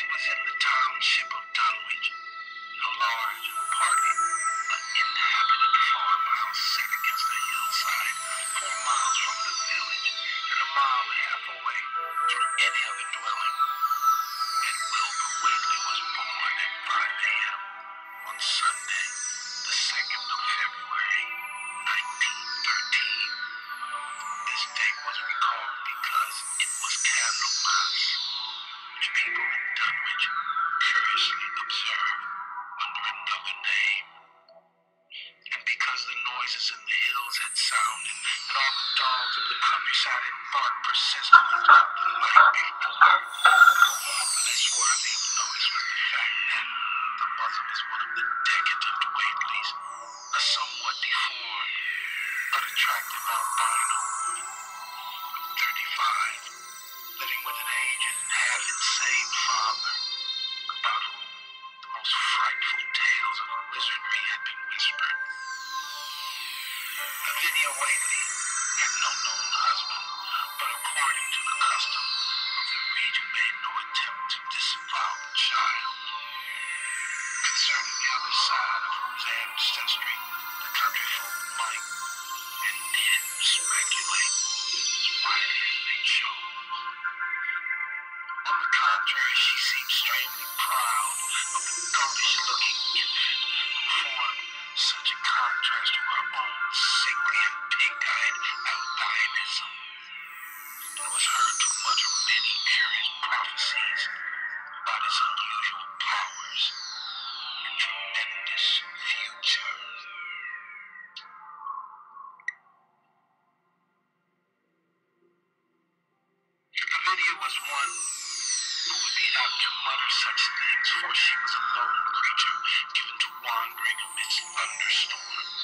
It was in the township of Dunwich, in a large, partly uninhabited farmhouse had barked persistently throughout the night before. Less worthy. Of notice was the fact that the mother was one of the decadent Whateleys, a somewhat deformed but attractive albino. Woman of 35, living with an aged and half insane father, about whom the most frightful tales of wizardry had been whispered. Lavinia Whateley had no known husband, but according to the custom of the region, made no attempt to disavow the child. Concerning the other side of whose ancestry the country folk might and did speculate as widely as they chose. On the contrary, she seemed strangely proud of the goatish looking infant who formed such a contrast to her own sickly and pig-eyed. And was heard too much of many curious prophecies about its unusual powers and tremendous future. Lavinia was one who would be apt to mutter such things, for she was a lone creature given to wandering amidst thunderstorms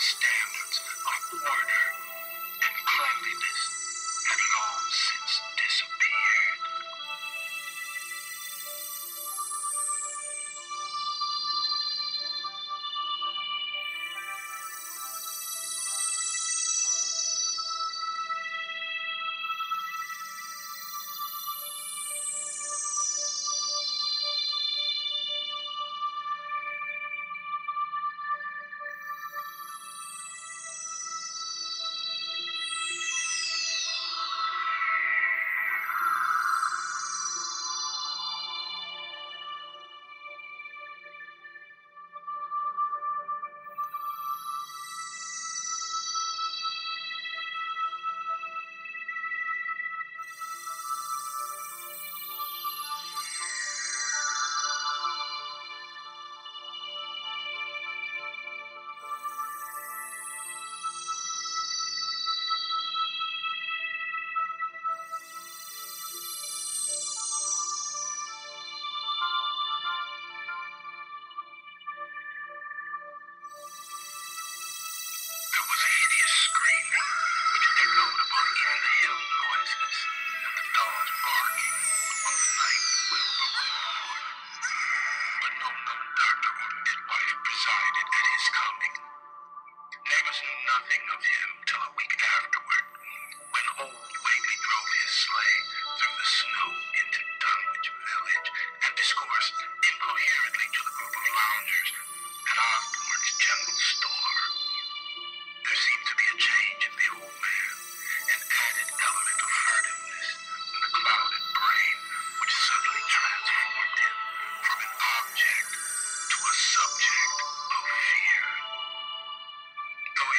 standards of order and cleanliness had long since disappeared.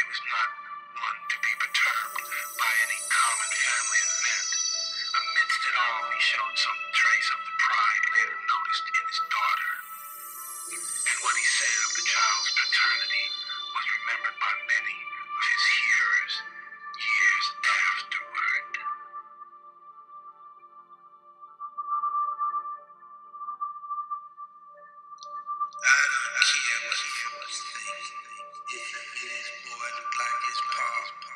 Not one to be perturbed by any common family event. Amidst it all, he showed some trace of the pride later noticed in his daughter. And what he said of the child's paternity was remembered by many of his hearers years afterward. I don't care what folks think. If his boy looked like he was